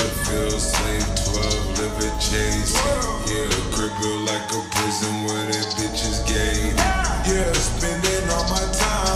Chesterfield, slave 12, liver chase. Yeah, crib like a prison where that bitch is gay. Yeah, spending all my time.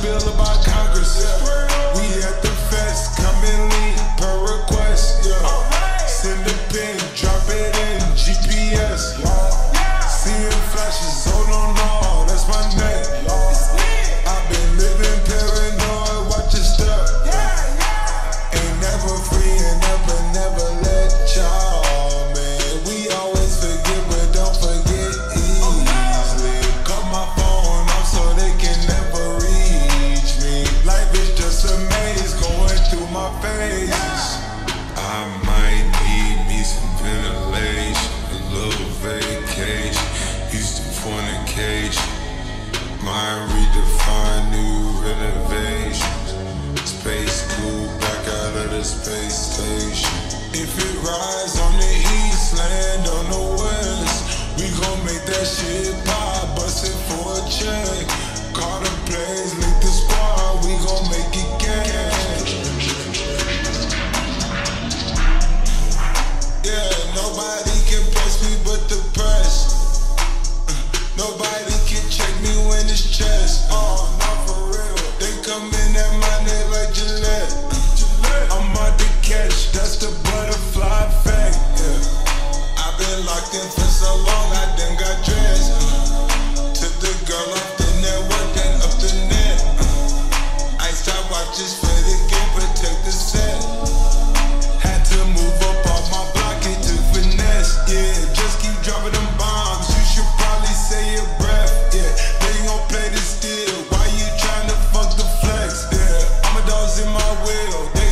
feel about Mind redefine new renovations. Space cool back out of the space station. If it rise on the east land, on the west, we gon' make that shit. Nobody can check me when it's chest. will.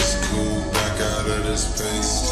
space. Cool back out of this space.